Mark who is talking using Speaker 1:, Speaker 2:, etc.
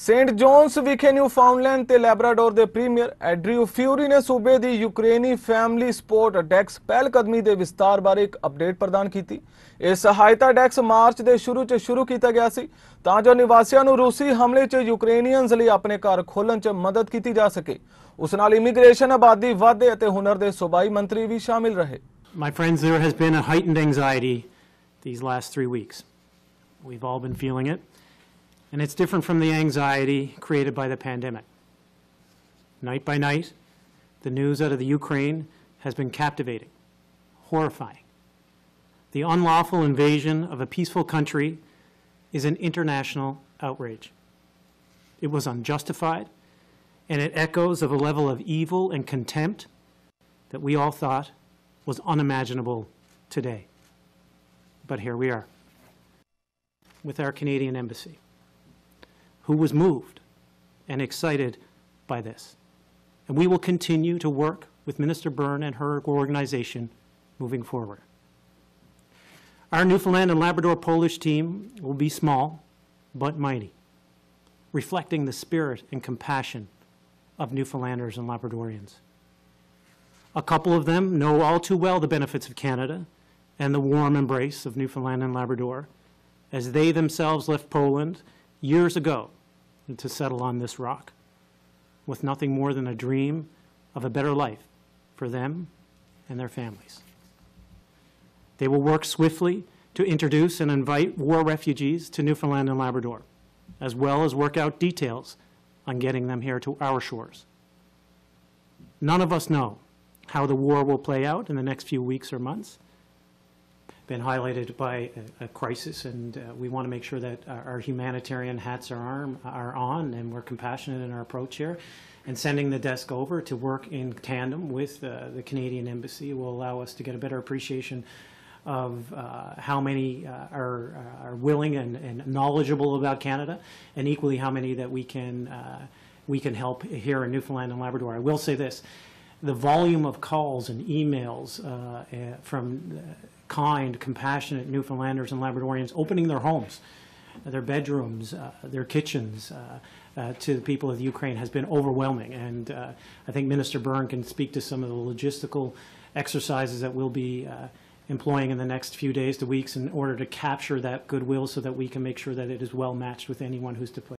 Speaker 1: Saint John's ਵਿਖੇ ਨਿਊਫਾਊਂਡਲੈਂਡ ਤੇ Labrador ਦੇ ਪ੍ਰੀਮੀਅਰ ਐਡਰਿਊ ਫਿਊਰੀ ਨੇ ਸੂਬੇ ਦੀ ਯੂਕਰੇਨੀ ਫੈਮਿਲੀ ਸਪੋਰਟ ਡੈਕਸ ਪਹਿਲ ਦੇ ਵਿਸਤਾਰ ਬਾਰੇ ਇੱਕ ਅਪਡੇਟ ਪ੍ਰਦਾਨ ਕੀਤੀ। ਇਹ ਸਹਾਇਤਾ ਡੈਕਸ ਮਾਰਚ ਦੇ ਸ਼ੁਰੂ 'ਚ ਸ਼ੁਰੂ ਕੀਤਾ ਗਿਆ ਸੀ। ਤਾਂ ਜੋ ਨਿਵਾਸੀਆਂ ਨੂੰ ਰੂਸੀ ਹਮਲੇ 'ਚ ਯੂਕਰੇਨੀਅਨਸ ਲਈ ਆਪਣੇ ਘਰ ਖੋਲ੍ਹਣ 'ਚ ਮਦਦ ਕੀਤੀ ਜਾ ਸਕੇ। ਉਸ ਨਾਲ ਇਮੀਗ੍ਰੇਸ਼ਨ ਆਬਾਦੀ ਵਾਧੇ ਅਤੇ ਹੁਨਰ ਦੇ ਸੂਬਾਈ ਮੰਤਰੀ ਵੀ ਸ਼ਾਮਿਲ ਰਹੇ।
Speaker 2: My friends, there has been a heightened anxiety these last three weeks. We've all been feeling it, and it's different from the anxiety created by the pandemic. Night by night, the news out of the Ukraine has been captivating, horrifying. The unlawful invasion of a peaceful country is an international outrage. It was unjustified, and it echoes of a level of evil and contempt that we all thought was unimaginable today. But here we are with our Canadian Embassy, who was moved and excited by this. And we will continue to work with Minister Byrne and her organization moving forward. Our Newfoundland and Labrador Polish team will be small but mighty, reflecting the spirit and compassion of Newfoundlanders and Labradorians. A couple of them know all too well the benefits of Canada and the warm embrace of Newfoundland and Labrador, as they themselves left Poland years ago to settle on this rock, with nothing more than a dream of a better life for them and their families. They will work swiftly to introduce and invite war refugees to Newfoundland and Labrador, as well as work out details on getting them here to our shores. None of us know how the war will play out in the next few weeks or months. Been highlighted by a, a crisis, and uh, we want to make sure that our, our humanitarian hats are, arm, are on and we're compassionate in our approach here. And sending the desk over to work in tandem with uh, the Canadian Embassy will allow us to get a better appreciation of uh, how many uh, are, are willing and, and knowledgeable about Canada, and equally how many that we can, uh, we can help here in Newfoundland and Labrador. I will say this the volume of calls and emails uh, uh, from kind, compassionate Newfoundlanders and Labradorians opening their homes, their bedrooms, uh, their kitchens uh, uh, to the people of Ukraine has been overwhelming. And uh, I think Minister Byrne can speak to some of the logistical exercises that we'll be uh, employing in the next few days to weeks in order to capture that goodwill so that we can make sure that it is well matched with anyone who's deployed.